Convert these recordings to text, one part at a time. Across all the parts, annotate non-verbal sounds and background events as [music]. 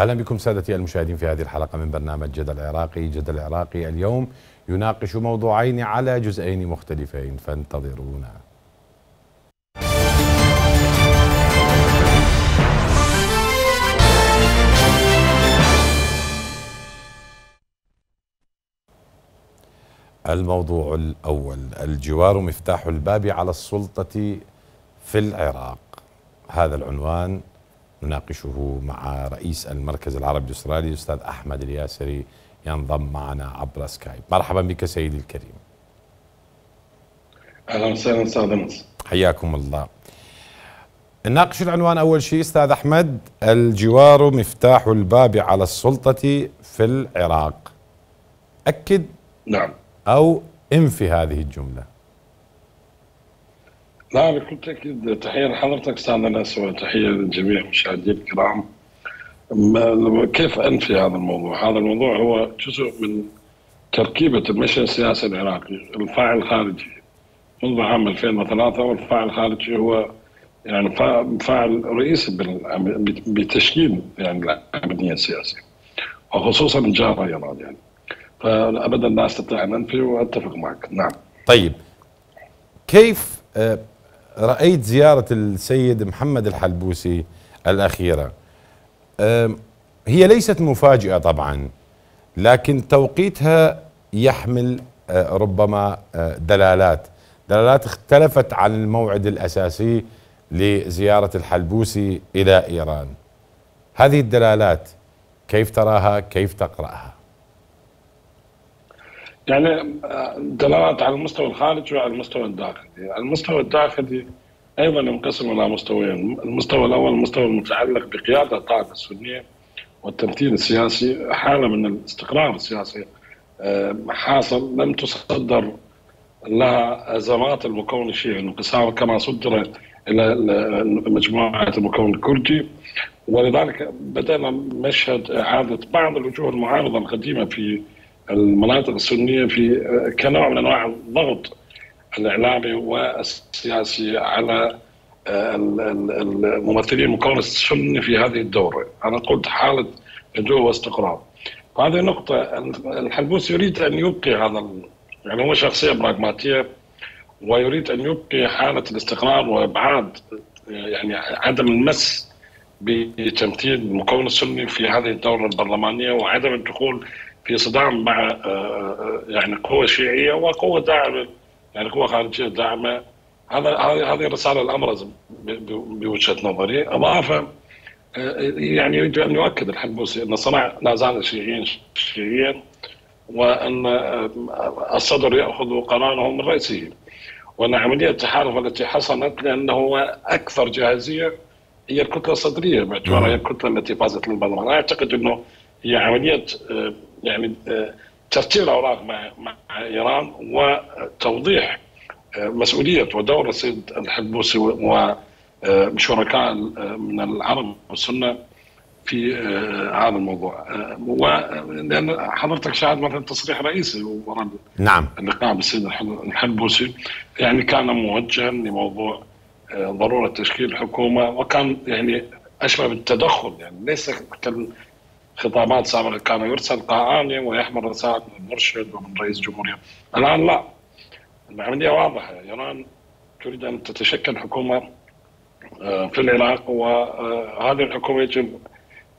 أهلا بكم سادتي المشاهدين في هذه الحلقة من برنامج جدل العراقي، جدل العراقي اليوم يناقش موضوعين على جزئين مختلفين فانتظرونا. الموضوع الأول الجوار مفتاح الباب على السلطة في العراق. هذا العنوان نناقشه مع رئيس المركز العربي الأسترالي الأستاذ أحمد الياسري ينضم معنا عبر سكايب. مرحبا بك سيدي الكريم. أهلا وسهلا أستاذ انس حياكم الله. نناقش العنوان أول شيء أستاذ أحمد الجوار مفتاح الباب على السلطة في العراق. أكد نعم. أو انفي هذه الجملة. لا بكل تاكيد تحية لحضرتك أستاذ انس وتحية للجميع المشاهدين الكرام. كيف انفي هذا الموضوع؟ هذا الموضوع هو جزء من تركيبة المشهد السياسي العراقي، الفاعل الخارجي. منذ عام 2003 والفاعل الخارجي هو يعني فاعل رئيسي بتشكيل يعني العملية السياسية وخصوصا الجاره ايران يعني فابدا لا أستطيع أن أنفي وأتفق معك. نعم. طيب. كيف آه، رأيت زيارة السيد محمد الحلبوسي الأخيرة. هي ليست مفاجئة طبعا لكن توقيتها يحمل أه، ربما أه، دلالات. دلالات اختلفت عن الموعد الأساسي لزيارة الحلبوسي إلى إيران. هذه الدلالات كيف تراها كيف تقرأها؟ يعني دلالات على المستوى الخارجي وعلى المستوى الداخلي، المستوى الداخلي أيضا ينقسم إلى مستويين، المستوى الأول المستوى المتعلق بقيادة الطائفه السنية والتمثيل السياسي. حالة من الاستقرار السياسي آه، حاصل لم تصدر لها ازمات المكون الشيعي الانقسام كما صدر إلى مجموعة المكون الكردي. ولذلك بدأنا مشهد إعادة بعض الوجوه المعارضة القديمة في المناطق السنية في كنوع من أنواع الضغط الإعلامي والسياسي على آه، الممثلين المكون السني في هذه الدوره، أنا قلت حالة هدوء واستقرار. وهذه نقطة الحلبوس يريد أن يبقي هذا يعني هو شخصية براغماتية ويريد أن يبقي حالة الاستقرار وإبعاد يعني عدم المس بتمثيل المكون السني في هذه الدورة البرلمانية وعدم الدخول في صدام مع آه، آه، يعني قوة شيعية وقوة داعمة يعني قوة خارجية داعمة. هذا هذه الرسالة الأبرز بوجهة نظري. أضاف آه، يعني يريد أن يؤكد الحلبوسي أن الصراع لا زال شيعيا شيعيا وأن الصدر يأخذ قراره من رأسه وأن عملية التحالف التي حصلت لأنه أكثر جاهزية هي الكتلة الصدرية باعتبارها هي الكتلة التي فازت للبرلمان. أعتقد أنه هي عملية يعني آه، ترتيب الأوراق مع مع إيران وتوضيح آه، مسؤولية ودور السيد الحلبوسي وشركاء آه، من العرب والسنة في هذا الموضوع. ولان حضرتك شاهد مثلا تصريح رئيسي وراء نعم. اللقاء بالسيد الحلبوسي يعني كان موجها لموضوع ضرورة تشكيل حكومة وكان يعني أشبه بالتدخل يعني ليس خطابات سابقة كان يرسل قاعاني ويحمل رسائل من المرشد ومن رئيس الجمهوريه الان لا. العملية واضحة. ايران تريد أن تتشكل حكومة آه، في العراق وهذه الحكومة يجب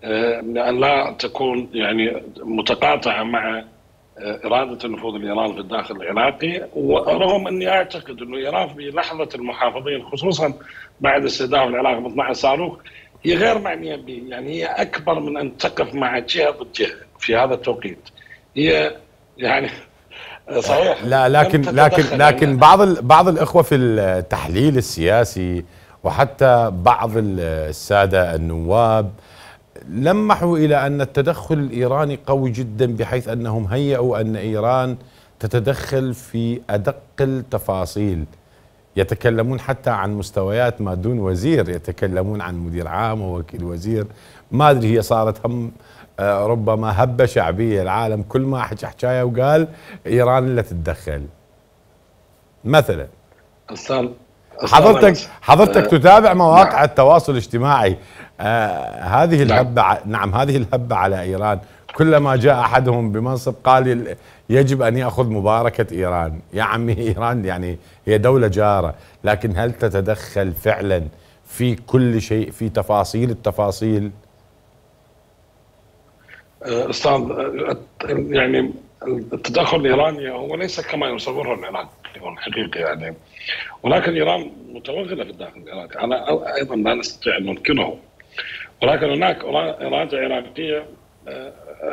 آه، أن لا تكون يعني متقاطعة مع آه، إرادة النفوذ الإيراني في الداخل العراقي. ورغم أني أعتقد أنه إيران في لحظة المحافظين خصوصا بعد استهداف العراق ب 12 صاروخ هي غير معنية به يعني هي أكبر من أن تقف مع جهة ضد جهة. في هذا التوقيت. هي يعني [laughs] صحيح. لا لكن لكن لكن بعض بعض الإخوة في التحليل السياسي وحتى بعض السادة النواب لمحوا إلى أن التدخل الإيراني قوي جدا بحيث أنهم هيئوا أن إيران تتدخل في أدق التفاصيل. يتكلمون حتى عن مستويات ما دون وزير يتكلمون عن مدير عام ووكيل وزير. ما أدري هي صارت هم آه، ربما هبة شعبية. العالم كل ما حكى حكاية وقال إيران اللي تتدخل. مثلا. أستاذ حضرتك حضرتك آه تتابع مواقع نعم. التواصل الاجتماعي. آه هذه نعم. الهبة نعم هذه الهبة على إيران. كلما جاء أحدهم بمنصب قال يجب أن يأخذ مباركة إيران. يا عمي إيران يعني هي دولة جارة لكن هل تتدخل فعلا في كل شيء في تفاصيل التفاصيل؟ أستاذ يعني التدخل الإيراني هو ليس كما يصوره العراق حقيقي يعني. ولكن إيران متوغلة في الداخل العراقي أنا أيضا لا نستطيع أن ننكره ولكن هناك اراده عراقيه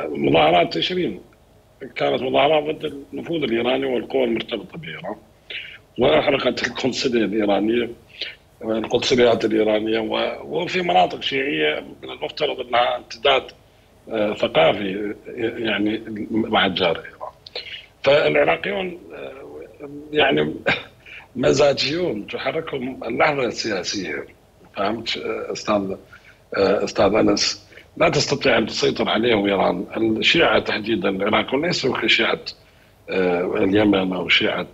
مظاهرات تشرين كانت مظاهرات ضد النفوذ الإيراني والقوى المرتبطة بإيران. واحرقت القنصلية الإيرانية القدسيات الإيرانية وفي مناطق شيعية من المفترض أنها امتداد آه، ثقافي يعني مع الجار إيران. فالعراقيون آه، يعني [laughs] مزاجيون تحركهم اللحظة السياسية. فهمت أستاذ آه، أستاذ أنس؟ لا تستطيع أن تسيطر عليهم إيران، الشيعة تحديدا العراق ليسوا كشيعة اليمن أو شيعة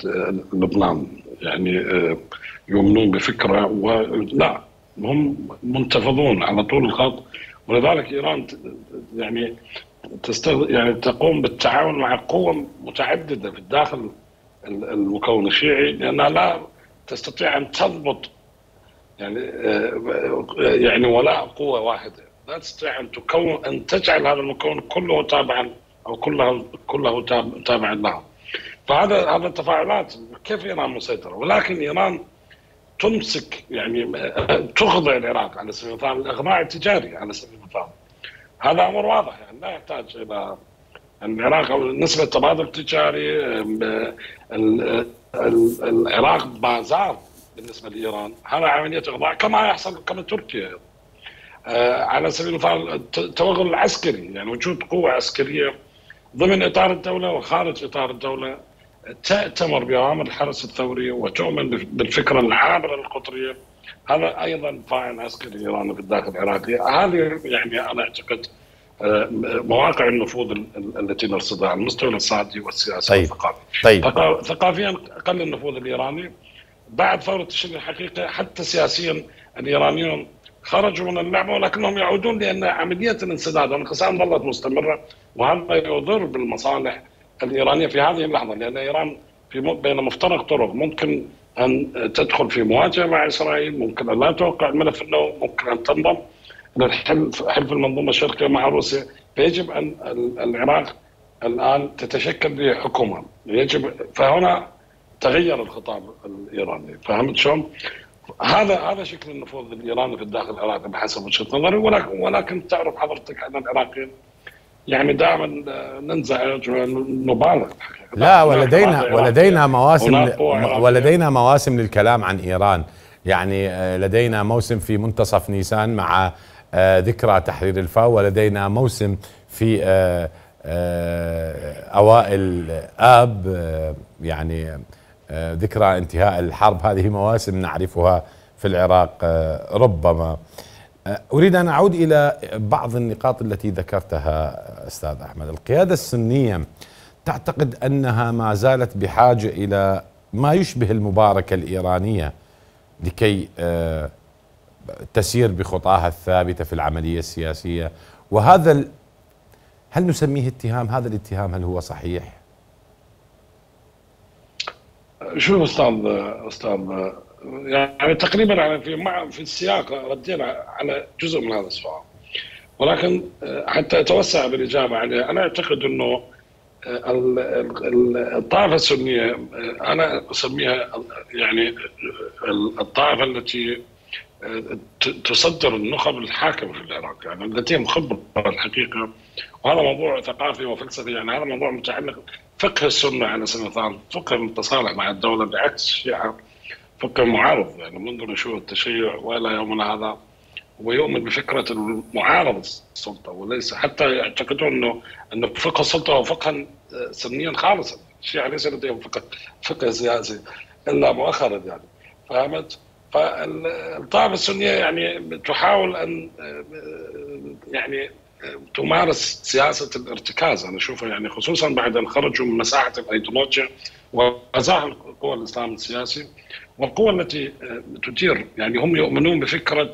لبنان. يعني يؤمنون بفكرة ولا هم منتفضون على طول الخط. ولذلك إيران يعني تستغ... يعني تقوم بالتعاون مع قوى متعددة في الداخل المكون الشيعي لأنها لا تستطيع أن تضبط يعني آه، يعني ولاء قوة واحدة. لا تستطيع أن تكون أن تجعل هذا المكون كله تابعا أو كله كله تابعا لها. فهذا هذا التفاعلات كيف إيران مسيطرة؟ ولكن إيران تمسك يعني [laughs] تخضع العراق على سبيل المثال الاغماء التجاري على سبيل المثال. هذا أمر واضح يعني لا يحتاج إلى العراق نسبة تبادل تجاري العراق بازار بالنسبة لإيران. هذا عملية اغضاء كما يحصل كما تركيا. على سبيل المثال التوغل العسكري يعني وجود قوة عسكرية ضمن إطار الدولة وخارج إطار الدولة تأتمر بأوامر الحرس الثوري وتؤمن بالفكرة العابرة للقطرية هذا أيضا فاعل عسكري إيراني في الداخل العراقي هذه يعني أنا أعتقد آه، مواقع النفوذ التي نرصدها على المستوى الاقتصادي والسياسي طيب. والثقافي طيب. ثقافيا قل النفوذ الإيراني بعد ثورة تشرين الحقيقة حتى سياسيا الإيرانيون خرجوا من اللعبة ولكنهم يعودون لأن عملية الانسداد والانقسام ظلت مستمرة وهذا يضر بالمصالح الإيرانية في هذه اللحظة لأن إيران في بين مفترق طرق. ممكن أن تدخل في مواجهة مع إسرائيل، ممكن أن لا توقع الملف النووي، ممكن أن تنضم للحلف حلف المنظومة الشرقية مع روسيا، فيجب أن العراق الآن تتشكل به حكومه، يجب فهنا تغير الخطاب الإيراني، فهمت شلون؟ هذا هذا شكل النفوذ الإيراني في الداخل العراقي بحسب وجهة نظري ولكن ولكن تعرف حضرتك أن العراقيين يعني دائما ننزعج ونبالغ لا ولدينا ولدينا مواسم ولدينا مواسم للكلام عن إيران. يعني آه، لدينا موسم في منتصف نيسان مع آه، ذكرى تحرير الفاو ولدينا موسم في آه، أوائل آب يعني ذكرى انتهاء الحرب. هذه مواسم نعرفها في العراق ربما. أريد أن أعود إلى بعض النقاط التي ذكرتها أستاذ أحمد. القيادة السنية تعتقد أنها ما زالت بحاجة إلى ما يشبه المباركة الإيرانية لكي آه، تسير بخطاها الثابتة في العملية السياسية. وهذا هل نسميه اتهام؟ هذا الاتهام هل هو صحيح؟ شو أستاذ أستاذ؟ يعني تقريبا على في مع في السياق ردينا على جزء من هذا السؤال. ولكن آه، حتى أتوسع بالإجابة عليه. أنا أعتقد إنه آه، الطائفة السنية آه، أنا أسميها يعني الطائفة التي تصدر النخب الحاكمة في العراق. يعني لديهم خبرة الحقيقة. وهذا موضوع ثقافي وفلسفي. يعني هذا موضوع متعلق فقه السنة على المثال فقه التصالح مع الدولة بعكس الشيعه فكر معارض يعني منذ نشوء التشيع وإلى يومنا هذا ويؤمن بفكرة المعارضه السلطة وليس حتى يعتقدون إنه انه فقه السلطة هو فقها سنيا خالصا الشيعة ليس لديهم فقه فقه سياسي إلا مؤخرا يعني فهمت؟ فالطائفه السنية يعني تحاول أن يعني تمارس سياسة الارتكاز. أنا اشوفها يعني خصوصا بعد ان خرجوا من مساحة الأيديولوجيا وغزاها قوى الإسلام السياسي والقوى التي آه، تدير يعني هم يؤمنون بفكرة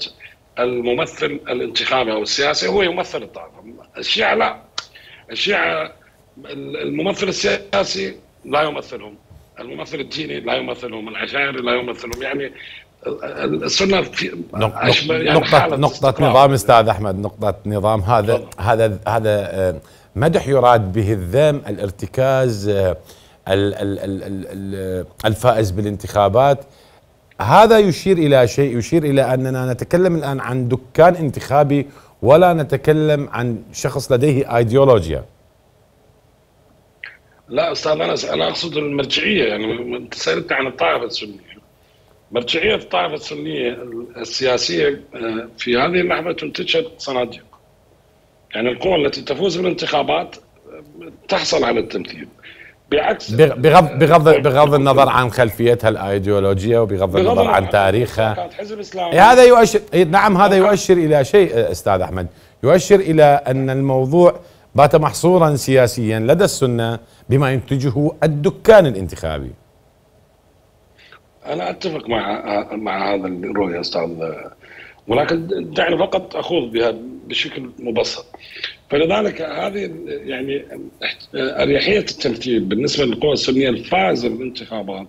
الممثل الانتخابي أو السياسي هو يمثل الطائفة. الشيعة لا. الشيعة الممثل السياسي لا يمثلهم. الممثل الديني لا يمثلهم. العشائري لا يمثلهم. يعني السنة في يعني نقطة نقطة نظام أستاذ أحمد نقطة نظام. هذا. هذا هذا آه، مدح يراد به الذم الارتكاز آه، الفائز بالانتخابات. هذا يشير إلى شيء يشير إلى أننا نتكلم الآن عن دكان انتخابي ولا نتكلم عن شخص لديه ايديولوجيا لا أستاذ انس أنا أقصد المرجعية يعني انت سالت عن الطائفة السنية. مرجعية الطائفه السنية السياسية آه، في هذه اللحظة تنتج صناديق. يعني القوى التي تفوز بالانتخابات آه، تحصل على التمثيل. بعكس بغض بغض بغض النظر عن خلفيتها الأيديولوجية وبغض النظر عن تاريخها. هذا يؤشر نعم هذا يؤشر إلى شيء أستاذ أحمد. يؤشر إلى أن الموضوع بات محصورا سياسيا لدى السنة بما ينتجه الدكان الانتخابي. أنا أتفق مع مع هذا الرؤية أستاذ. ولكن دعني فقط أخوض بها بشكل مبسط. فلذلك هذه يعني أريحية الترتيب بالنسبة للقوى السنية الفائزة بالانتخابات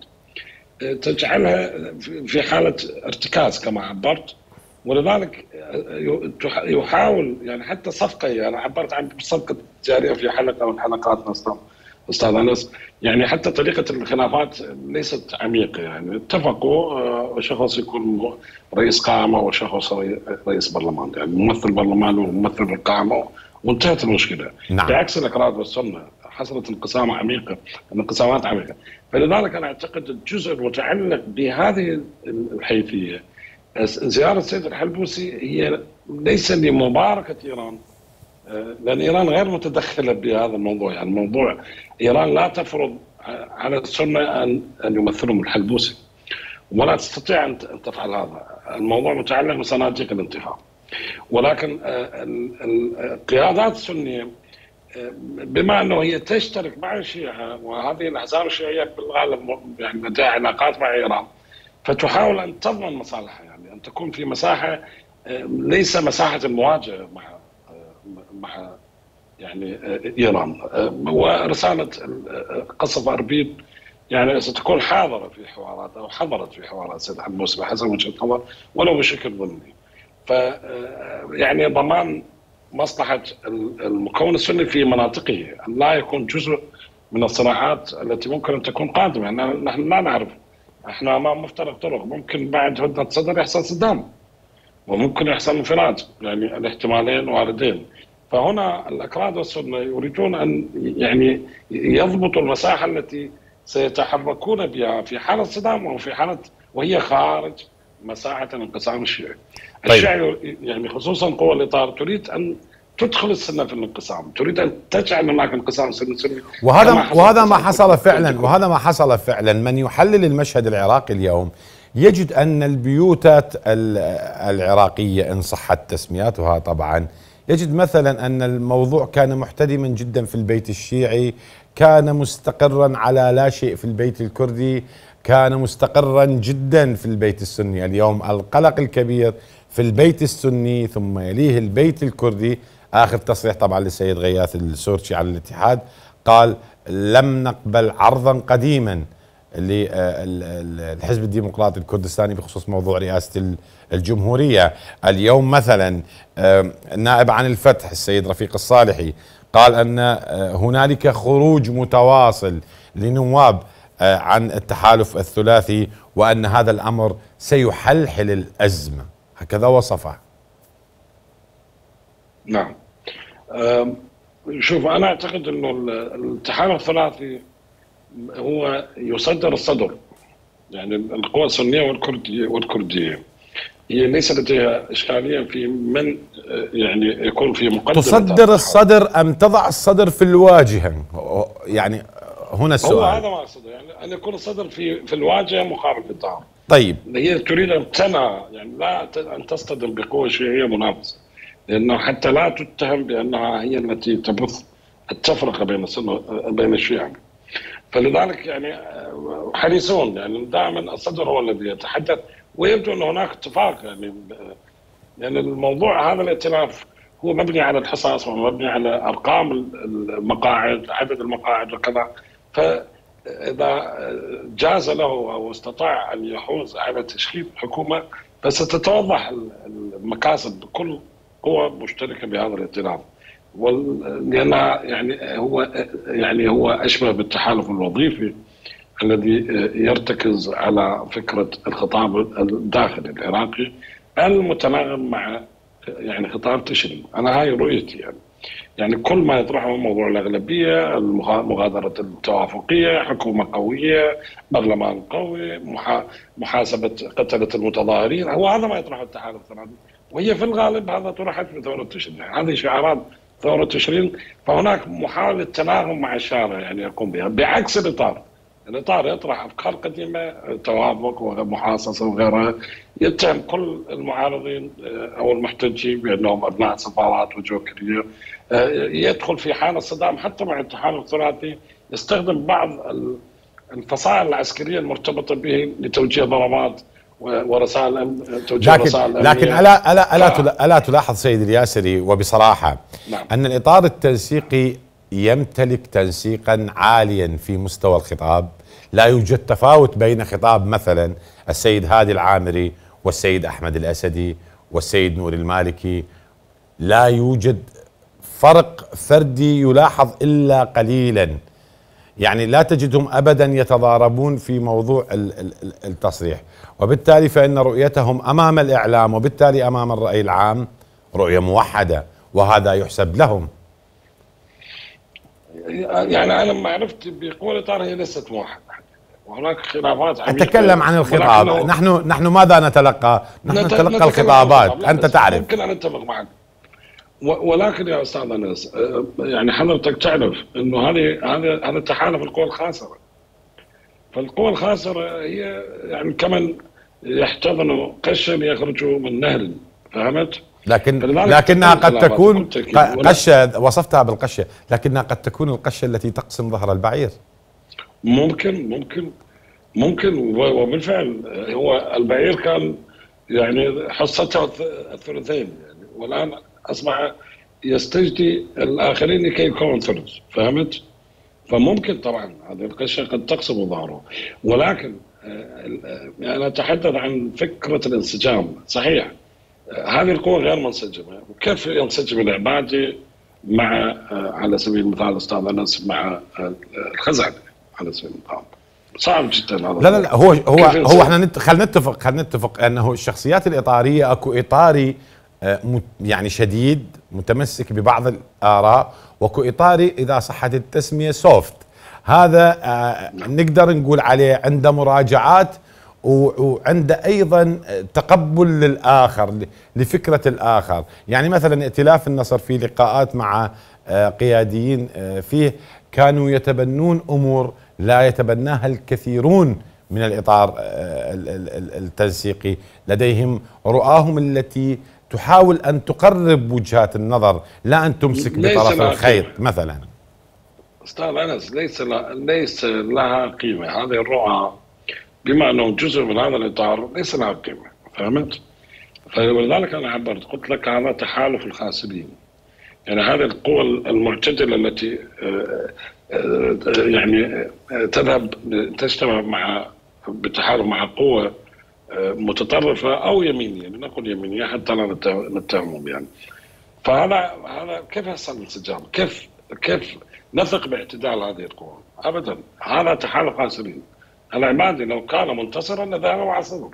تجعلها في حالة ارتكاز كما عبرت. ولذلك يحاول يعني حتى صفقة أنا يعني عبرت عن صفقة تجاريه في حلقة من حلقاتنا أستاذ أنس. يعني حتى طريقة الخلافات ليست عميقة. يعني اتفقوا آه، شخص يكون رئيس قائمه وشخص رئيس برلمان. يعني ممثل برلمان وممثل بالقائمه وانتهت المشكلة. نعم. بعكس الاكراد والسنة حصلت انقسام عميقه انقسامات عميقة. فلذلك أنا أعتقد الجزء المتعلق بهذه الحيثية زيارة السيد الحلبوسي هي ليس لمباركة إيران لأن إيران غير متدخلة بهذا الموضوع. يعني موضوع إيران لا تفرض على السنة ان أن يمثلهم الحلبوسي ولا تستطيع أن تفعل هذا. الموضوع متعلق بصناديق الانتخاب. ولكن آه، القيادات السنية آه، بما أنه هي تشترك مع الشيعة وهذه الأحزاب الشيعية بالغالب يعني لديها علاقات مع إيران فتحاول أن تضمن مصالحها. يعني أن تكون في مساحة آه، ليس مساحة المواجهه مع مع يعني إيران ورساله قصف اربيل يعني ستكون حاضرة في حوارات أو حضرت في حوارات سيد حموس بحسب وجهه نظر ولو بشكل ضمني. ف يعني ضمان مصلحة المكون السني في مناطقه أن لا يكون جزء من الصراعات التي ممكن أن تكون قادمة. نحن لا نعرف. إحنا امام مفترق طرق. ممكن بعد هدنه صدر يحصل صدام وممكن يحصل انفراد يعني الاحتمالين واردين. فهنا الأكراد والسنة يريدون أن يعني يضبطوا المساحة التي سيتحركون بها في حالة صدام أو في حالة وهي خارج مساحة الانقسام الشيعي. طيب. الشيعي يعني خصوصا قوى الإطار تريد أن تدخل السنة في الانقسام، تريد أن تجعل هناك انقسام سني سني وهذا وهذا ما حصل فعلا وهذا ما حصل فعلا، من يحلل المشهد العراقي اليوم يجد أن البيوتات العراقية إن صحت تسمياتها طبعا يجد مثلا أن الموضوع كان محتدما جدا في البيت الشيعي كان مستقرا على لا شيء في البيت الكردي كان مستقرا جدا في البيت السني. اليوم القلق الكبير في البيت السني ثم يليه البيت الكردي. آخر تصريح طبعا للسيد غياث السورشي على الاتحاد قال لم نقبل عرضا قديما للحزب الديمقراطي الكردستاني بخصوص موضوع رئاسة الجمهورية. اليوم مثلا النائب عن الفتح السيد رفيق الصالحي قال أن آه، هنالك خروج متواصل لنواب آه، عن التحالف الثلاثي وأن هذا الأمر سيحلحل الأزمة. هكذا وصفه. نعم. شوف أنا أعتقد إنه التحالف الثلاثي هو يصدر الصدر. يعني القوى السنيه والكرديه والكردية. هي ليس لديها إشكالية في من يعني يكون في مقدمة. تصدر الصدر أم تضع الصدر في الواجهة؟ يعني هنا السؤال. هو هذا ما أقصده. يعني أن يكون الصدر في في الواجهة مقابل الدعم طيب. هي تريد أن تنى يعني لا أن تصطدم بقوة شيعية منافسة. لأنه حتى لا تتهم بأنها هي التي تبث التفرقة بين بين الشيعة. فلذلك يعني حريصون يعني دائما الصدر هو الذي يتحدث ويبدو أن هناك اتفاق يعني يعني الموضوع هذا الائتلاف هو مبني على الحصص ومبني على أرقام المقاعد عدد المقاعد وكذا. فإذا جاز له أو استطاع أن يحوز على تشكيل حكومه فستتوضح المكاسب بكل قوى مشتركة بهذا الائتلاف لانها يعني هو يعني هو أشبه بالتحالف الوظيفي الذي يرتكز على فكرة الخطاب الداخلي العراقي المتناغم مع يعني خطاب تشرين أنا هاي رؤيتي يعني. يعني كل ما يطرحه موضوع الأغلبية مغادرة التوافقية حكومة قوية برلمان قوي محاسبة قتلة المتظاهرين. هو هذا ما يطرحه التحالف الثلاثي وهي في الغالب هذا طرحت في ثوره تشرين هذه شعارات ثوره تشرين فهناك محاولة تناغم مع الشارع يعني يقوم بها بعكس الإطار. الإطار يطرح أفكار قديمة توافق ومحاصصة وغيرها يتهم كل المعارضين آه، أو المحتجين بأنهم أبناء سفارات وجوكرية. آه، يدخل في حالة صدام حتى مع التحالف الثلاثي يستخدم بعض الفصائل العسكرية المرتبطة به لتوجيه ضربات ورسائل توجيه لكن رسائل لكن الا الا ألا, ألا تلاحظ سيد الياسري وبصراحة نعم. أن الإطار التنسيقي يمتلك تنسيقا عاليا في مستوى الخطاب. لا يوجد تفاوت بين خطاب مثلا السيد هادي العامري والسيد أحمد الأسدي والسيد نور المالكي. لا يوجد فرق فردي يلاحظ إلا قليلا. يعني لا تجدهم ابدا يتضاربون في موضوع التصريح. وبالتالي فإن رؤيتهم أمام الإعلام وبالتالي أمام الرأي العام رؤية موحدة وهذا يحسب لهم. يعني أنا ما عرفت بقوة الاطار هي ليست موحدة. وهناك خلافات أتكلم عن الخطاب. نحن نحن ماذا نتلقى؟ نحن نتلقى الخطابات. أنت تعرف. ممكن أن أتفق معك. ولكن يا أستاذ أنس آه، يعني حضرتك تعرف إنه هذه هذا هذا تحالف القوى الخاسرة فالقوى الخاسرة هي يعني كمن يحتضنوا قشا يخرجوا من نهر فهمت؟ لكن لكنها قد تكون قشه وصفتها بالقشه لكنها قد تكون القشه التي تقسم ظهر البعير ممكن ممكن ممكن وبالفعل هو البعير كان يعني حصته الثلثين يعني والآن اصبح يستجدي الآخرين لكي يكون ثلث فهمت؟ فممكن طبعا هذه القشه قد تقسم ظهره. ولكن آه، أنا أتحدث عن فكرة الانسجام صحيح. هذه القوة غير منسجمة. وكيف ينسجم العبادي مع آه، على سبيل المثال أستاذ أنس مع آه، الخزعلي على سبيل المثال؟ صعب جدا هذا. لا لا لا هو هو هو إحنا نت... خلينا نتفق خلينا نتفق أنه الشخصيات الإطارية أكو اطاري آه، يعني شديد متمسك ببعض الآراء واكو إطاري إذا صحت التسمية سوفت هذا نقدر نقول عليه عنده مراجعات وعنده أيضا تقبل للآخر لفكرة الآخر. يعني مثلا ائتلاف النصر في لقاءات مع آه، قياديين آه، فيه كانوا يتبنون أمور لا يتبناها الكثيرون من الإطار آه، التنسيقي. لديهم رؤاهم التي تحاول أن تقرب وجهات النظر لا أن تمسك بطرف الخيط مثلا. أستاذ أنس ليس ليس لها قيمة. هذه الرؤى بما أنه جزء من هذا الإطار ليس لها قيمة. فهمت؟ فلذلك أنا عبرت قلت لك هذا تحالف الخاسرين. يعني هذه القوى المعتدلة التي آه، آه، يعني آه، تذهب تجتمع مع بالتحالف مع قوة متطرفة أو يمينية لنقل يمينية حتى لا نتهمهم يعني فهذا هذا كيف يحصل انسجام؟ كيف كيف نثق باعتدال هذه القوى؟ أبدا هذا تحالف خاسرين العمادي لو كان منتصرا لذهب مع الصدر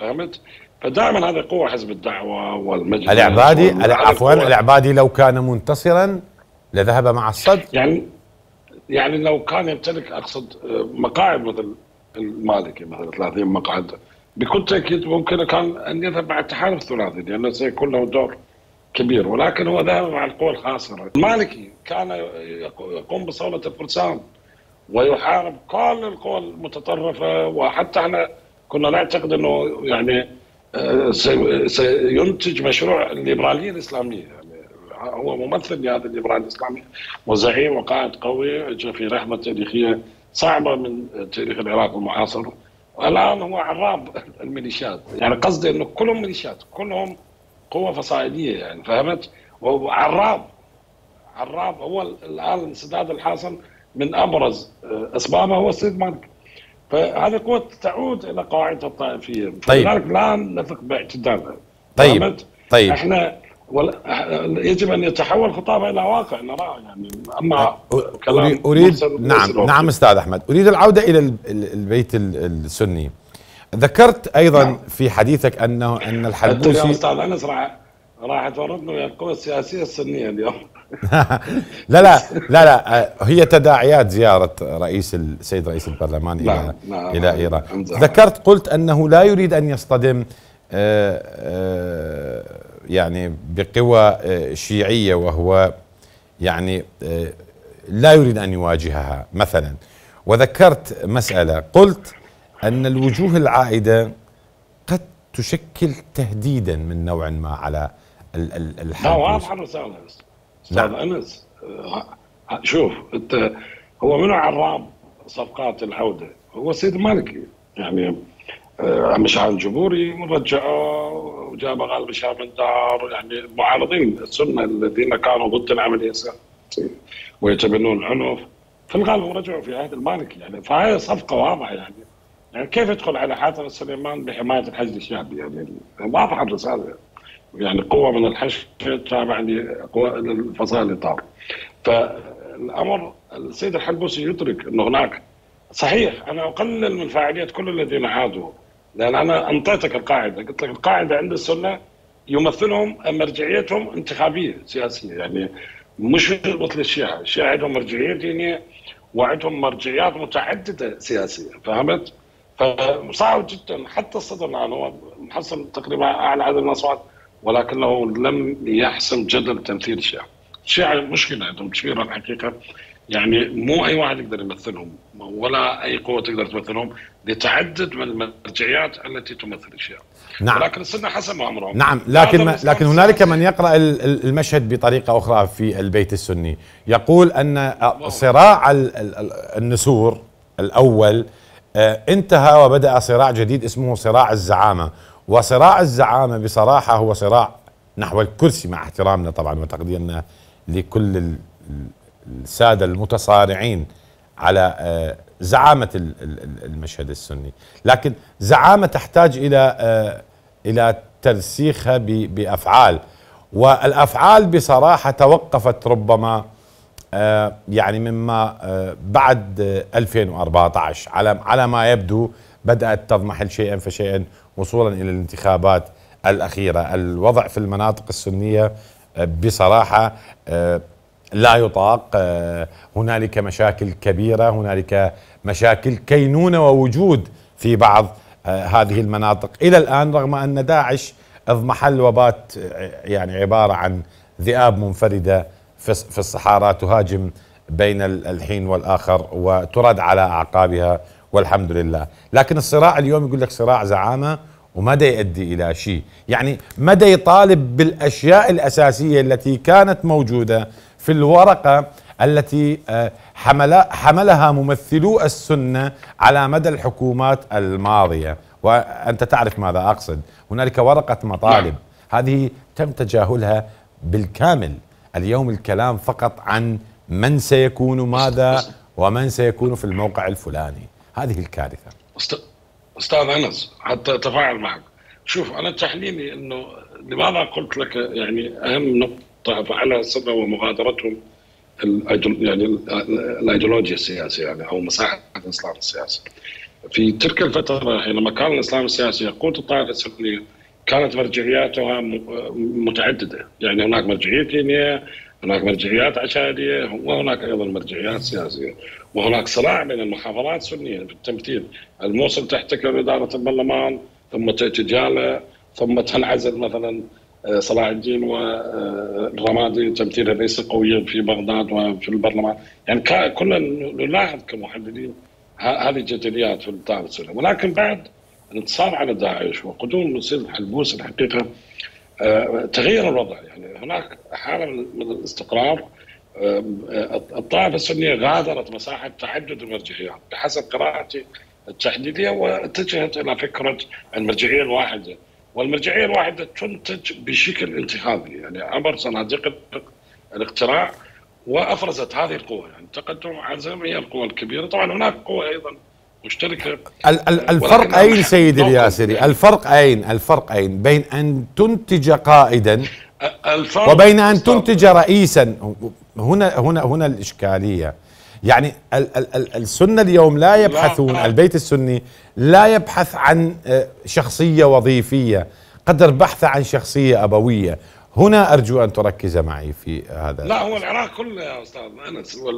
فهمت؟ فدائما هذه قوة حزب الدعوة والمجلس العبادي عفوا العبادي لو كان منتصرا لذهب مع الصدر يعني يعني لو كان يمتلك أقصد مقاعد مثل المالكي مثلا 30 مقعد بكل تأكيد ممكن كان أن يذهب مع التحالف الثلاثي لأنه سيكون له دور كبير ولكن هو ذهب مع القوى الخاسرة. المالكي كان يقوم بصولة الفرسان ويحارب كل القوى المتطرفة وحتى إحنا كنا نعتقد إنه يعني آه، سينتج مشروع الليبراليه الإسلامية. يعني هو ممثل لهذا الليبراليه الإسلامية وزعيم وقائد قوي في رحلة تاريخية صعبة من تاريخ العراق المعاصر. الآن هو عراب الميليشيات. يعني قصدي إنه كلهم ميليشيات كلهم قوة فصائلية يعني فهمت؟ وعراب عراب هو الآن الانسداد الحاصل من أبرز أسبابه هو السيد مالك فهذه قوة تعود إلى قواعدها الطائفيه طيب. لذلك لا نثق باعتدالها طيب. طيب. إحنا يجب أن يتحول خطابها إلى واقع نراه يعني. أما كلام اريد نعم نعم أستاذ أحمد. أريد العودة إلى البيت السني. ذكرت أيضا نعم. في حديثك انه أن الحلبوسي أستاذ أنس راح راح تورطنا ويا القوى السياسية السنية اليوم. [laughs] لا لا لا لا هي تداعيات زيارة رئيس السيد رئيس البرلمان إلى نعم نعم إلى إيران. ذكرت قلت أنه لا يريد أن يصطدم آه، آه، يعني بقوى آه، شيعية وهو يعني لا يريد أن يواجهها مثلا وذكرت مسألة قلت أن الوجوه العائدة قد تشكل تهديدا من نوع ما على الحرب لا واضحه الرساله أستاذ نعم. أنس شوف أنت هو منو عراب صفقات العودة؟ هو السيد المالكي يعني آه، مشعل جبوري مرجعة وجاب غالب هشام الدار يعني المعارضين السنة الذين كانوا ضد العملية السياسيه ويتبنون العنف في الغالب رجعوا في عهد المالكي يعني فهي صفقة واضحة يعني. يعني كيف يدخل على حاتم السليمان بحماية الحشد الشعبي؟ يعني واضحة الرسالة. يعني. قوة من الحشد تابعة للفصائل الاطار فالأمر السيد الحلبوسي يدرك انه هناك. صحيح أنا أقلل من فاعلية كل الذين عادوا لأن أنا أنطيتك القاعدة. قلت لك القاعدة عند السنة يمثلهم مرجعيتهم انتخابية سياسية. يعني مش مثل الشيعة، الشيعة عندهم مرجعية دينية وعندهم مرجعيات متعددة سياسية. فهمت؟ فصعب جدا. حتى الصدر هو محصل تقريبا أعلى عدد من الأصوات ولكنه لم يحسم جدل تمثيل الشيعة. الشيعة مشكلة عندهم كبيرة الحقيقة. يعني مو أي واحد يقدر يمثلهم ولا أي قوة تقدر تمثلهم. لتعدد من المرجعيات التي تمثل الشيعة نعم. ولكن السنة حسموا أمرهم. نعم لكن ما لكن هنالك من يقرأ المشهد بطريقة أخرى في البيت السني. يقول أن صراع النسور الأول آه، انتهى وبدأ صراع جديد اسمه صراع الزعامة. وصراع الزعامة بصراحة هو صراع نحو الكرسي مع احترامنا طبعا وتقديرنا لكل السادة المتصارعين. على آه، زعامة المشهد السني، لكن زعامة تحتاج إلى آه، إلى ترسيخها بأفعال. والأفعال بصراحة توقفت ربما آه، يعني مما بعد 2014 على على ما يبدو بدأت تضمحل شيئا فشيئا وصولا إلى الانتخابات الأخيرة، الوضع في المناطق السنية بصراحة آه، لا يطاق آه، هنالك مشاكل كبيرة هنالك مشاكل كينونة ووجود في بعض هذه المناطق. إلى الآن رغم أن داعش اضمحل وبات يعني عبارة عن ذئاب منفردة في الصحراء تهاجم بين الحين والآخر وترد على أعقابها والحمد لله. لكن الصراع اليوم يقول لك صراع زعامة ومدى يؤدي إلى شيء. يعني مدى يطالب بالأشياء الأساسية التي كانت موجودة في الورقة التي آه، حمل حملها ممثلو السنة على مدى الحكومات الماضية. وأنت تعرف ماذا أقصد. هنالك ورقة مطالب. نعم. هذه تم تجاهلها بالكامل. اليوم الكلام فقط عن من سيكون ماذا ومن سيكون في الموقع الفلاني. هذه الكارثة. أستاذ أنس حتى اتفاعل معك. شوف أنا تحليلي إنه لماذا قلت لك يعني أهم نقطة؟ فعلها السنة ومغادرتهم يعني الأيديولوجيا السياسية يعني أو مساحة الإسلام السياسي. في تلك الفترة حينما كان الإسلام السياسي يقود الطائفة السنيه كانت مرجعياتها متعددة، يعني هناك مرجعية دينيه، هناك مرجعيات عشائرية وهناك أيضا مرجعيات سياسية. وهناك صراع بين المحافظات السنية في التمثيل. الموصل تحتكر إدارة البرلمان ثم تأتي جالة ثم تنعزل مثلا صلاح الدين والرمادي تمثيل الرئيس القوي في بغداد وفي البرلمان. يعني كنا نلاحظ كمحللين هذه الجدليات في الدار السنيه ولكن بعد الانتصار على داعش وقدوم السيد الحلبوس الحقيقة آه، تغير الوضع. يعني هناك حالة من الاستقرار الطائفة السنية غادرت مساحة تعدد المرجعيات بحسب قراءتي التحديديه واتجهت إلى فكرة المرجعية الواحدة. والمرجعية الواحدة تنتج بشكل انتخابي. يعني عبر صناديق الاقتراع وأفرزت هذه القوى. يعني تقدم عزم هي القوى الكبيرة. طبعا هناك قوى أيضا مشتركة. الفرق أين سيدي الياسري؟ الفرق أين؟ الفرق أين؟ بين أن تنتج قائدا وبين أن تنتج رئيسا. هنا هنا هنا الإشكالية. يعني ال ال ال السنة اليوم لا يبحثون لا. البيت السني لا يبحث عن آه، شخصية وظيفية قدر بحث عن شخصية أبوية. هنا أرجو أن تركز معي في هذا. لا هو العراق كله يا أستاذ أنس هو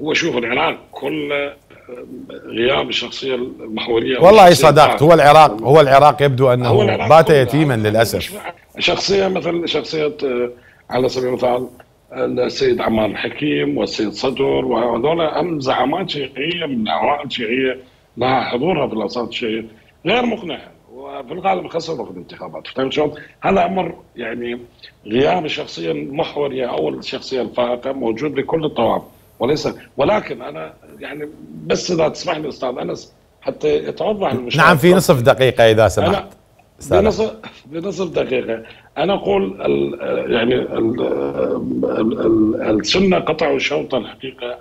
هو شوف العراق كله غياب الشخصية المحورية والله صدقت هو العراق هو العراق يبدو أنه بات يتيما للأسف. شخصية مثل شخصية آه، على سبيل المثال السيد عمار الحكيم والسيد صدر وهذول هم زعامات شيعية من اوائل الشيعيه لها حضورها في الاوساط الشيعيه غير مقنعه وفي الغالب خسروا في الانتخابات. فهمت شلون؟ هذا أمر يعني غياب الشخصيه المحوريه أو الشخصيه الفائقة موجود لكل الطوائف. وليس ولكن أنا يعني بس إذا تسمح لي أستاذ أنس حتى يتوضح المشكلة نعم في نصف دقيقة إذا سمحت. بنصف بنصف دقيقة. أنا أقول ال يعني ال ال السنة قطعوا شوطا الحقيقة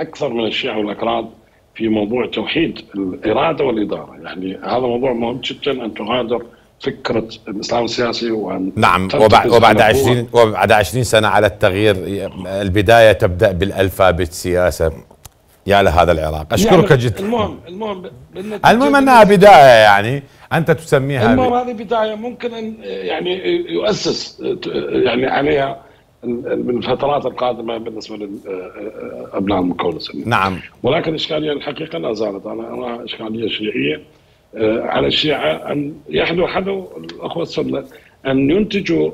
أكثر من الشيعة والأكراد في موضوع توحيد الإرادة والإدارة، يعني هذا موضوع مهم جدا أن تغادر فكرة الإسلام السياسي وأن نعم وبعد وبعد 20 وبعد 20 سنة على التغيير. البداية تبدأ بالالفا السياسة يا لهذا العراق. أشكرك يعني جدا. المهم المهم المهم أنها بداية يعني. أنت تسميها المهم هذه بداية ممكن أن يعني يؤسس يعني عليها من الفترات القادمة بالنسبة لأبناء المكون السني. نعم. ولكن الاشكاليه الحقيقة لا زالت أنا اراها إشكالية شيعية آه، على الشيعة أن يحدوا حدوا الأخوة السنة أن ينتجوا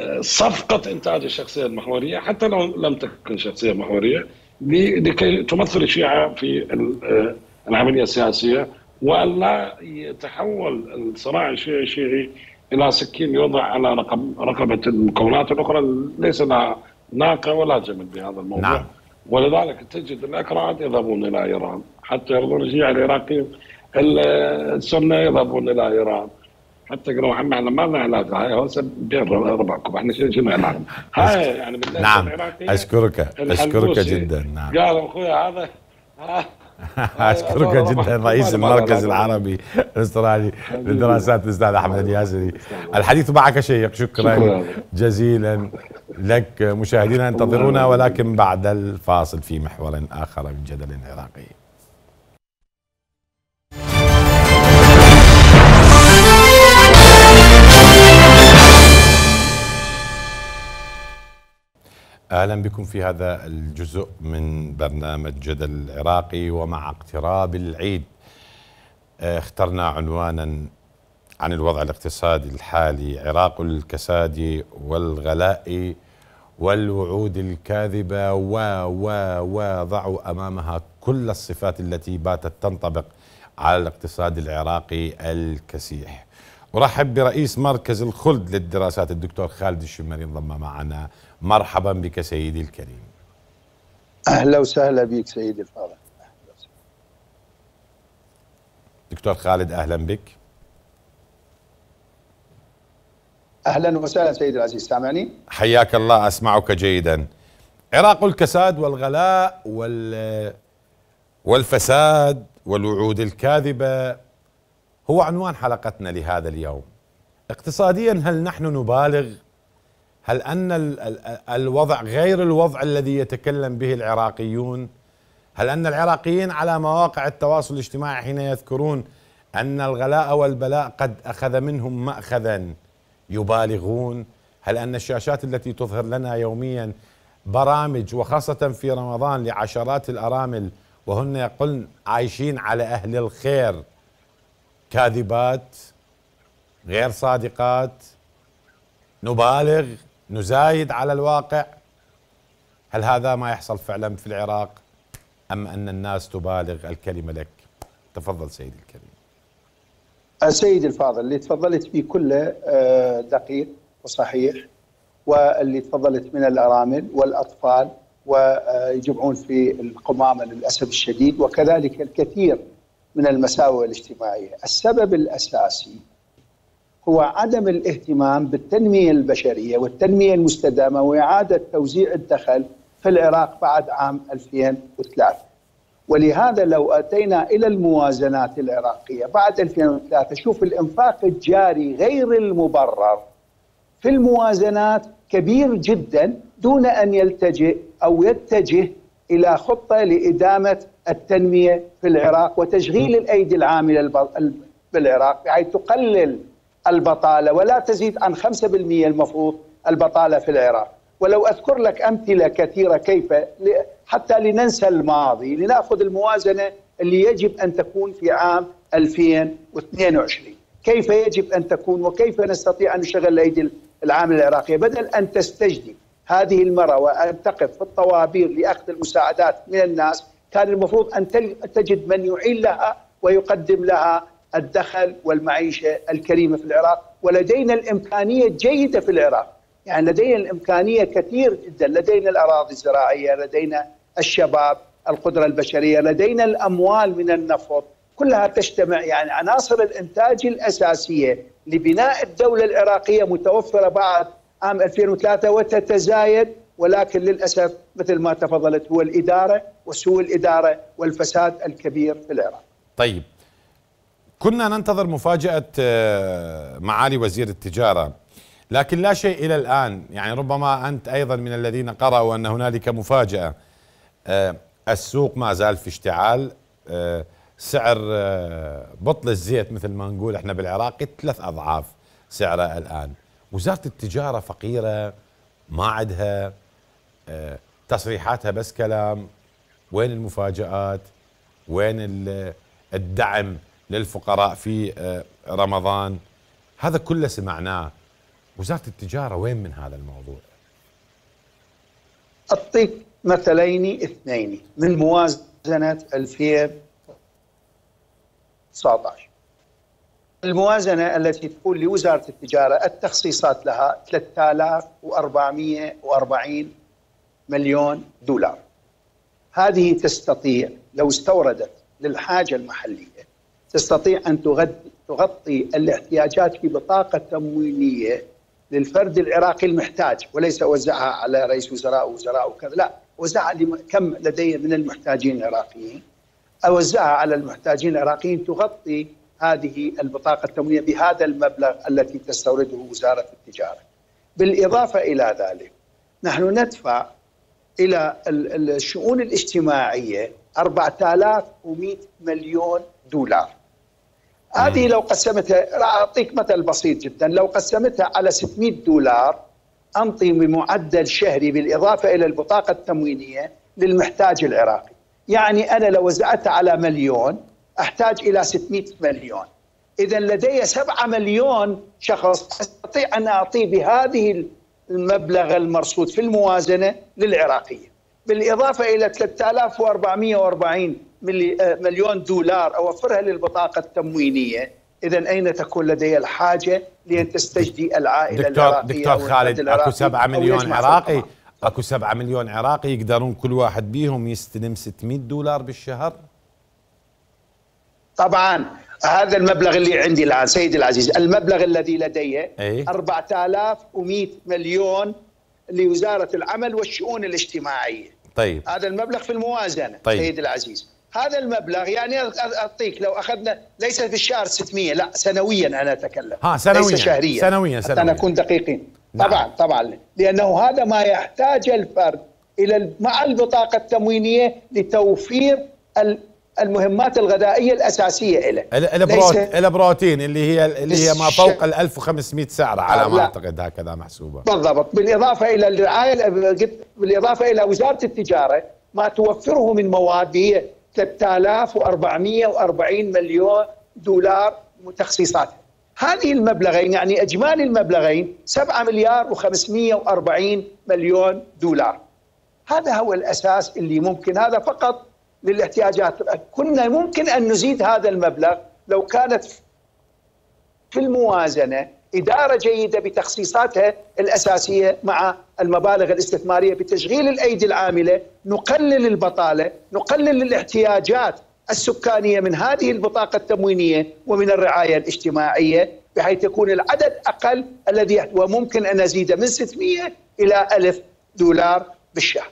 آه، صفقة إنتاج الشخصية المحورية حتى لو لم تكن شخصية محورية لكي تمثل الشيعة في آه، العملية السياسية وأن لا يتحول الصراع الشيعي الشيعي إلى سكين يوضع على رقم رقبة المكونات الاخرى ليس لها ناقة ولا جمل بهذا الموضوع. نعم. ولذلك تجد الاكراد يذهبون إلى إيران. حتى يرضون الشيعة العراقيين. السنة يذهبون إلى إيران. حتى قالوا عم إحنا ما لنا علاقة. هاي هو بين ربعكم. إحنا شنو شنو علاقة؟ هاي يعني بالنسبة نعم. أشكرك. أشكرك جدا. نعم. قالوا أخوي هذا اشكرك جدا رئيس المركز العربي الأسترالي للدراسات الأستاذ أحمد الياسري. الحديث معك شيق. شكرا جزيلا لك مشاهدينا. انتظرونا ولكن بعد الفاصل في محور آخر من جدل عراقي. أهلا بكم في هذا الجزء من برنامج جدل العراقي ومع اقتراب العيد آه، اخترنا عنوانا عن الوضع الاقتصادي الحالي عراق الكساد والغلاء والوعود الكاذبة و و وضعوا أمامها كل الصفات التي باتت تنطبق على الاقتصاد العراقي الكسيح. أرحب برئيس مركز الخلد للدراسات الدكتور خالد الشمري انضم معنا مرحبا بك سيدي الكريم. أهلا وسهلا بك سيدي الفاضل. دكتور خالد أهلا بك. أهلا وسهلا سيدي العزيز سامعني؟ حياك الله أسمعك جيدا. عراق الكساد والغلاء وال والفساد والوعود الكاذبة هو عنوان حلقتنا لهذا اليوم. اقتصاديا هل نحن نبالغ هل أن الوضع غير الوضع الذي يتكلم به العراقيون؟ هل أن العراقيين على مواقع التواصل الاجتماعي حين يذكرون أن الغلاء والبلاء قد أخذ منهم ماخذا يبالغون؟ هل أن الشاشات التي تظهر لنا يوميا برامج وخاصة في رمضان لعشرات الأرامل وهن يقولن عايشين على أهل الخير؟ كاذبات غير صادقات نبالغ؟ نزايد على الواقع. هل هذا ما يحصل فعلا في العراق؟ أم أن الناس تبالغ؟ الكلمة لك. تفضل سيدي الكريم. سيدي الفاضل اللي تفضلت فيه كله آه، دقيق وصحيح واللي تفضلت من الأرامل والأطفال ويجمعون في القمامة للأسف الشديد وكذلك الكثير من المساوئ الاجتماعية، السبب الأساسي هو عدم الاهتمام بالتنمية البشرية والتنمية المستدامة وإعادة توزيع الدخل في العراق بعد عام 2003 ولهذا لو أتينا إلى الموازنات العراقية بعد 2003 شوف الإنفاق الجاري غير المبرر في الموازنات كبير جدا دون أن يلتجئ أو يتجه إلى خطة لإدامة التنمية في العراق وتشغيل الأيدي العاملة بالعراق بحيث تقلل البطالة ولا تزيد عن 5% المفروض البطالة في العراق. ولو أذكر لك أمثلة كثيرة كيف حتى لننسى الماضي لنأخذ الموازنة اللي يجب أن تكون في عام 2022 كيف يجب أن تكون وكيف نستطيع أن نشغل الأيدي العامله العراقية؟ بدل أن تستجدي هذه المراه وأن تقف في الطوابير لأخذ المساعدات من الناس كان المفروض أن تجد من يعين لها ويقدم لها الدخل والمعيشة الكريمة في العراق ولدينا الإمكانية الجيده في العراق. يعني لدينا الإمكانية كثير جدا. لدينا الأراضي الزراعية لدينا الشباب القدرة البشرية لدينا الأموال من النفط. كلها تجتمع يعني عناصر الإنتاج الأساسية لبناء الدولة العراقية متوفرة بعد عام 2003 وتتزايد ولكن للأسف مثل ما تفضلت هو الإدارة وسوء الإدارة والفساد الكبير في العراق. طيب كنا ننتظر مفاجأة آه، معالي وزير التجارة. لكن لا شيء إلى الآن. يعني ربما أنت أيضا من الذين قرأوا أن هنالك مفاجأة. آه، السوق ما زال في اشتعال. آه، سعر بطل الزيت مثل ما نقول إحنا بالعراق ثلاث أضعاف سعره الآن. وزارة التجارة فقيرة ما عندها تصريحاتها بس كلام. وين المفاجآت؟ وين الدعم؟ للفقراء في آه، رمضان. هذا كله سمعناه. وزارة التجارة وين من هذا الموضوع؟ أعطيك مثلين اثنين. من موازنة 2019 الموازنة التي تقول لوزارة التجارة التخصيصات لها 3440 مليون دولار. هذه تستطيع لو استوردت للحاجة المحلية تستطيع أن تغطي الاحتياجات في بطاقة تموينية للفرد العراقي المحتاج وليس أوزعها على رئيس وزراء وزراء وكذا لا أوزعها كم لدي من المحتاجين العراقيين أوزعها على المحتاجين العراقيين تغطي هذه البطاقة التموينية بهذا المبلغ التي تستورده وزارة التجارة. بالإضافة إلى ذلك نحن ندفع إلى الشؤون الاجتماعية 4100 مليون دولار. هذه لو قسمتها أعطيك مثل بسيط جدا. لو قسمتها على 600 دولار أنطي بمعدل شهري بالإضافة إلى البطاقة التموينية للمحتاج العراقي. يعني أنا لو وزعتها على مليون أحتاج إلى 600 مليون. اذا لدي 7 مليون شخص أستطيع أن اعطيه بهذه المبلغ المرصود في الموازنة للعراقيه بالإضافة إلى 3440 آه، مليون دولار أوفرها للبطاقة التموينية. اذا أين تكون لدي الحاجة لأن تستجدي العائلة دكتور دكتور خالد أكو 7 مليون عراقي أكو 7 مليون عراقي يقدرون كل واحد بيهم يستلم 600 دولار بالشهر؟ طبعا هذا المبلغ اللي عندي الآن سيدي العزيز المبلغ الذي لدي أي؟ 4100 مليون لوزارة العمل والشؤون الاجتماعية. طيب. هذا المبلغ في الموازنة طيب. سيدي العزيز. هذا المبلغ يعني أعطيك لو أخذنا ليس في الشهر 600 لا سنويا أنا أتكلم. ها سنويا. ليس شهريا. سنويا سنويا. حتى نكون دقيقين. نعم. طبعا طبعا. لأنه هذا ما يحتاج الفرد إلى مع البطاقة التموينية لتوفير المهمات الغذائية الأساسية له البروتين اللي هي اللي هي ما فوق ال 1500 سعره على ما أعتقد هكذا محسوبة. بالضبط. بالإضافة إلى الرعاية بالإضافة إلى وزارة التجارة ما توفره من مواد هي 3440 مليون دولار تخصيصات هذه المبلغين يعني إجمالي المبلغين 7 مليار و540 مليون دولار. هذا هو الأساس اللي ممكن هذا فقط للاحتياجات. كنا ممكن أن نزيد هذا المبلغ لو كانت في الموازنة إدارة جيدة بتخصيصاتها الأساسية مع المبالغ الاستثمارية بتشغيل الأيدي العاملة نقلل البطالة نقلل الاحتياجات السكانية من هذه البطاقة التموينية ومن الرعاية الاجتماعية بحيث يكون العدد أقل الذي وممكن أن نزيد من 600 إلى 1000 دولار بالشهر.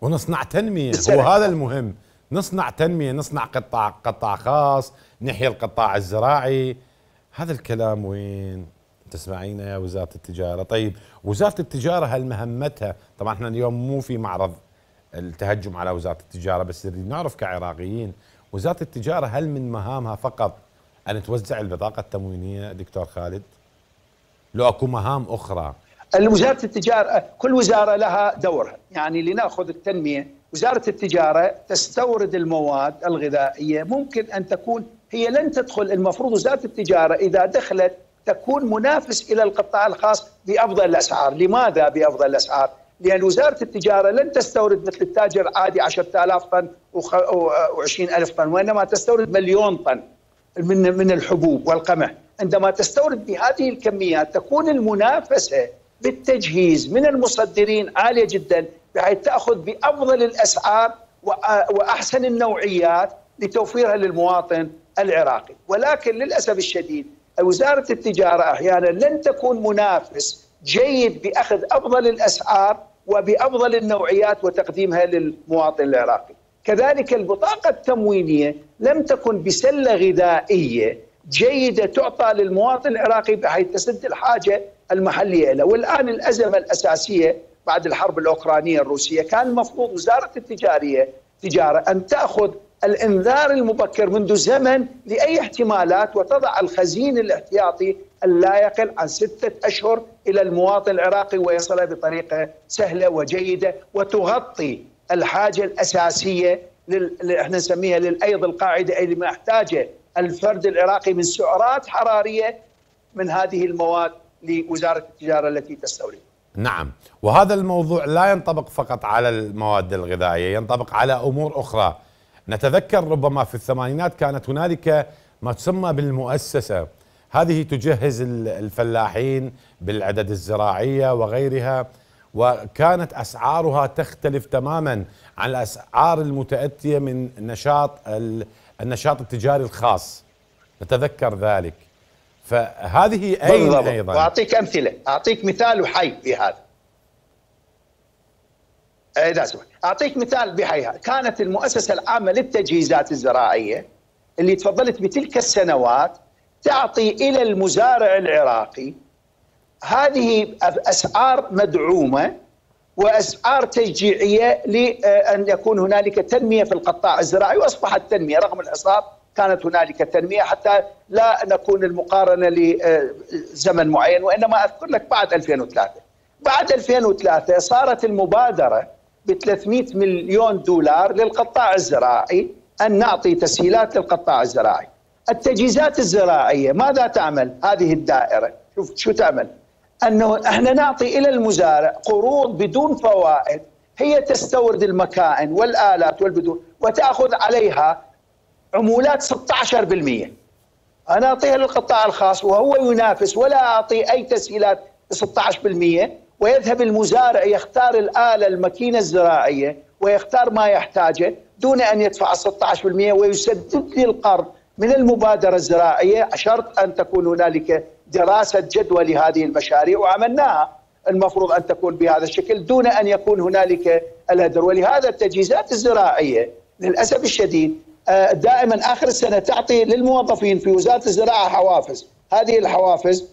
ونصنع تنمية هو هذا المهم. نصنع تنمية نصنع قطاع قطاع خاص نحيي القطاع الزراعي. هذا الكلام وين؟ تسمعين يا وزارة التجارة. طيب وزارة التجارة هل مهمتها؟ طبعا إحنا اليوم مو في معرض التهجم على وزارة التجارة بس نعرف كعراقيين وزارة التجارة هل من مهامها فقط أن توزع البطاقة التموينية دكتور خالد؟ لو أكو مهام أخرى. وزاره التجارة كل وزارة لها دورها. يعني لنأخذ التنمية وزارة التجارة تستورد المواد الغذائية. ممكن أن تكون هي لن تدخل المفروض وزارة التجارة إذا دخلت تكون منافس إلى القطاع الخاص بأفضل الأسعار، لماذا بأفضل الأسعار؟ لأن وزارة التجارة لن تستورد مثل التاجر العادي 10000 طن و20000 طن وإنما تستورد مليون طن من من الحبوب والقمح، عندما تستورد بهذه الكميات تكون المنافسة بالتجهيز من المصدرين عالية جدا بحيث تأخذ بأفضل الأسعار وأحسن النوعيات لتوفيرها للمواطن العراقي، ولكن للأسف الشديد وزارة التجارة أحيانا لن تكون منافس جيد بأخذ أفضل الأسعار وبأفضل النوعيات وتقديمها للمواطن العراقي. كذلك البطاقة التموينية لم تكن بسلة غذائية جيدة تعطى للمواطن العراقي بحيث تسد الحاجة المحلية له، والآن الأزمة الأساسية بعد الحرب الأوكرانية الروسية كان المفروض وزارة التجارية تجارة أن تأخذ الإنذار المبكر منذ زمن لأي احتمالات وتضع الخزين الاحتياطي اللا يقل عن ستة أشهر إلى المواطن العراقي ويصل بطريقة سهلة وجيدة وتغطي الحاجة الأساسية اللي إحنا نسميها للأيض القاعدة أي لما يحتاجه الفرد العراقي من سعرات حرارية من هذه المواد لوزارة التجارة التي تستورد. نعم، وهذا الموضوع لا ينطبق فقط على المواد الغذائية، ينطبق على أمور أخرى. نتذكر ربما في الثمانينات كانت هنالك ما تسمى بالمؤسسة، هذه تجهز الفلاحين بالعدد الزراعية وغيرها وكانت أسعارها تختلف تماما عن الأسعار المتأتية من نشاط النشاط التجاري الخاص. نتذكر ذلك. فهذه أين أيضا؟ وأعطيك أمثلة. أعطيك مثال حي في هذا. سمحت. أعطيك مثال بحيها كانت المؤسسة العامة للتجهيزات الزراعية اللي تفضلت بتلك السنوات تعطي إلى المزارع العراقي هذه أسعار مدعومة وأسعار تشجيعية لأن يكون هنالك تنمية في القطاع الزراعي وأصبحت تنمية رغم الحصار كانت هنالك تنمية حتى لا نكون المقارنة لزمن معين وإنما أذكر لك بعد 2003 بعد 2003 صارت المبادرة ب 300 مليون دولار للقطاع الزراعي أن نعطي تسهيلات للقطاع الزراعي. التجهيزات الزراعية ماذا تعمل؟ هذه الدائرة؟ شوف شو تعمل؟ أنه إحنا نعطي إلى المزارع قروض بدون فوائد. هي تستورد المكائن والآلات والبذور وتأخذ عليها عمولات 16% أنا أعطيها للقطاع الخاص وهو ينافس ولا أعطي أي تسهيلات 16% ويذهب المزارع يختار الآلة الماكينة الزراعية ويختار ما يحتاجه دون أن يدفع 16% ويسدد لي القرض. من المبادرة الزراعية شرط أن تكون هنالك دراسة جدوى لهذه المشاريع وعملناها. المفروض أن تكون بهذا الشكل دون أن يكون هنالك الهدر ولهذا التجهيزات الزراعية للأسف الشديد آه، دائما آخر السنة تعطي للموظفين في وزارة الزراعة حوافز، هذه الحوافز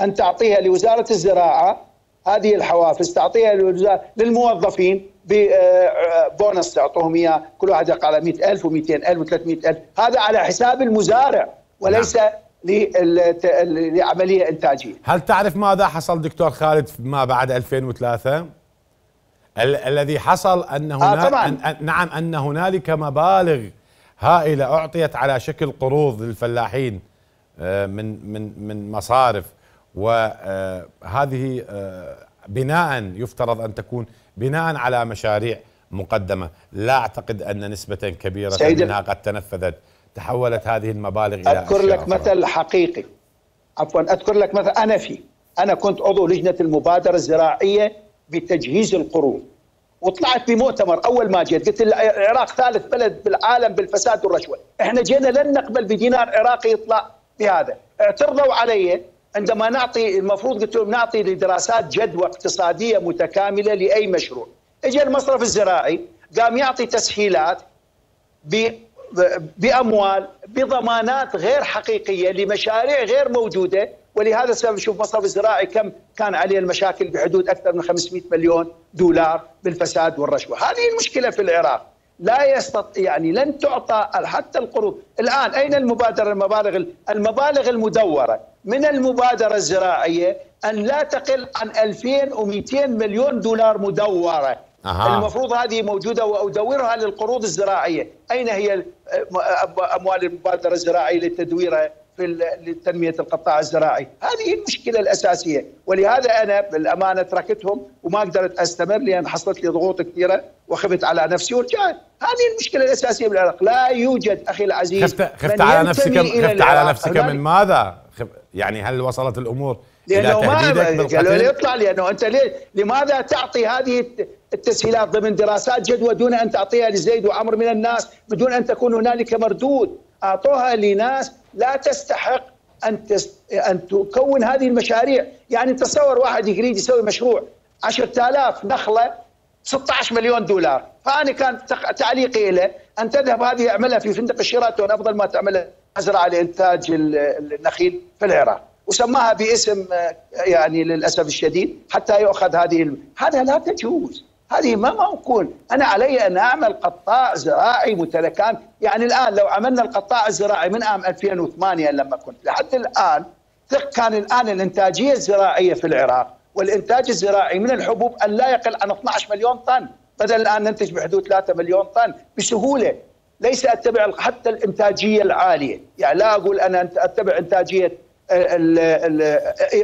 أن تعطيها لوزارة الزراعة هذه الحوافز تعطيها للموظفين ببونص تعطوهم إياه كل واحد يقع على 100000 و200000 و300000 هذا على حساب المزارع وليس نعم. لعملية إنتاجية. هل تعرف ماذا حصل دكتور خالد ما بعد 2003؟ ال الذي حصل أن هناك آه طبعاً. أن نعم أن هنالك مبالغ هائلة أعطيت على شكل قروض للفلاحين آه، من من من مصارف وهذه آه، بناء يفترض أن تكون بناء على مشاريع مقدمة، لا أعتقد أن نسبة كبيرة منها قد تنفذت، تحولت هذه المبالغ إلى أذكر لك مثل حقيقي. عفوا أذكر لك مثلا أنا في أنا كنت عضو لجنة المبادرة الزراعية بتجهيز القروض وطلعت بمؤتمر أول ما جيت قلت العراق ثالث بلد بالعالم بالفساد والرشوة، إحنا جينا لن نقبل بدينار عراقي يطلع بهذا، اعترضوا علي. عندما نعطي المفروض قلت لهم نعطي لدراسات جدوى اقتصادية متكاملة لأي مشروع. اجى المصرف الزراعي قام يعطي تسهيلات بأموال بضمانات غير حقيقية لمشاريع غير موجودة ولهذا السبب شوف مصرف الزراعي كم كان عليه المشاكل بحدود أكثر من 500 مليون دولار بالفساد والرشوة، هذه المشكلة في العراق. لا يستطيع يعني لن تعطى حتى القروض، الآن أين المبادرة المبالغ المبالغ المدورة من المبادرة الزراعية أن لا تقل عن 2200 مليون دولار مدورة. أها. المفروض هذه موجودة وأدورها للقروض الزراعية، أين هي أموال المبادرة الزراعية لتدويرها في لتنمية القطاع الزراعي، هذه المشكلة الأساسية، ولهذا أنا بالأمانة تركتهم وما قدرت أستمر لأن حصلت لي ضغوط كثيرة وخفت على نفسي. ورجعت، هذه المشكلة الأساسية بالعراق، لا يوجد أخي العزيز خفت خفت على نفسك خفت على نفسك من ماذا؟ يعني هل وصلت الأمور لأنه ما قالوا لي يطلع لأنه أنت ليه لماذا تعطي هذه التسهيلات ضمن دراسات جدوى دون أن تعطيها لزيد وعمر من الناس بدون أن تكون هنالك مردود؟ أعطوها لناس لا تستحق أن تست... أن تكون هذه المشاريع. يعني تصور واحد يريد يسوي مشروع 10000 نخلة 16 مليون دولار. فأنا كان تعليقي له أن تذهب هذه أعملها في فندق الشيراتون أفضل ما تعملها مزرعه لإنتاج النخيل في العراق. وسماها باسم يعني للأسف الشديد حتى يؤخذ هذه هذا لا تجوز. هذه ما موكول أنا علي أن أعمل قطاع زراعي متكامل يعني الآن لو عملنا القطاع الزراعي من عام 2008 لما كنت لحد الآن كان الآن الإنتاجية الزراعية في العراق والإنتاج الزراعي من الحبوب أن لا يقل عن 12 مليون طن. بدل الآن ننتج بحدود 3 مليون طن بسهولة. ليس أتبع حتى الإنتاجية العالية. يعني لا أقول أنا أتبع إنتاجية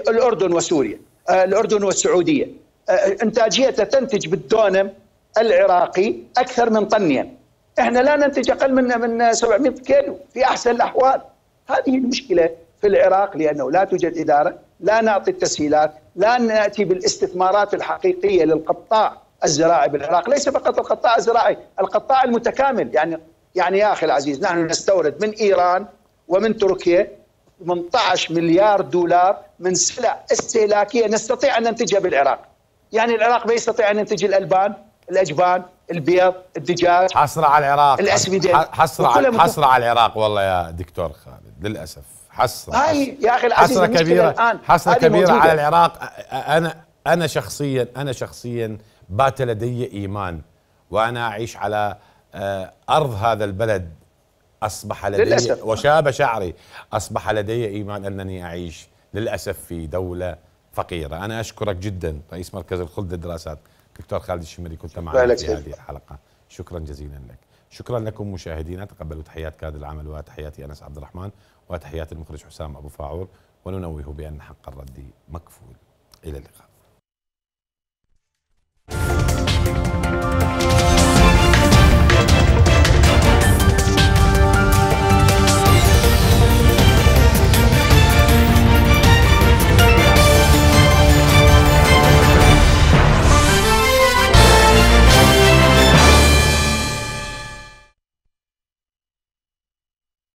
الأردن وسوريا الأردن والسعودية. انتاجيته تنتج بالدونم العراقي أكثر من طنين إحنا لا ننتج أقل من من 700 كيلو في أحسن الأحوال. هذه المشكلة في العراق لأنه لا توجد إدارة لا نعطي التسهيلات لا نأتي بالاستثمارات الحقيقية للقطاع الزراعي بالعراق. ليس فقط القطاع الزراعي القطاع المتكامل. يعني يعني يا أخي العزيز نحن نستورد من إيران ومن تركيا 18 مليار دولار من سلع استهلاكية نستطيع أن ننتجها بالعراق. يعني العراق ما يستطيع أن ينتج الألبان الأجبان البيض الدجاج حصر على العراق. الاسمده حصر على حصر على العراق والله يا دكتور خالد للأسف. حصر هاي يا أخي العزيز حصرة كبيره الآن. حصرة كبيرة موجودة. على العراق أنا أنا شخصيا أنا شخصيا بات لدي إيمان وأنا أعيش على آه، أرض هذا البلد أصبح لدي للأسف. وشاب شعري أصبح لدي إيمان أنني أعيش للأسف في دولة فقيرة. أنا أشكرك جدا رئيس مركز الخلد للدراسات. دكتور خالد الشمري كنت معنا في هذه الحلقة. شكرا جزيلا لك. شكرا لكم مشاهدينا. تقبلوا تحيات كادر العمل وتحياتي أنس عبد الرحمن وتحيات المخرج حسام أبو فاعور وننوه بأن حق الرد مكفول. إلى اللقاء.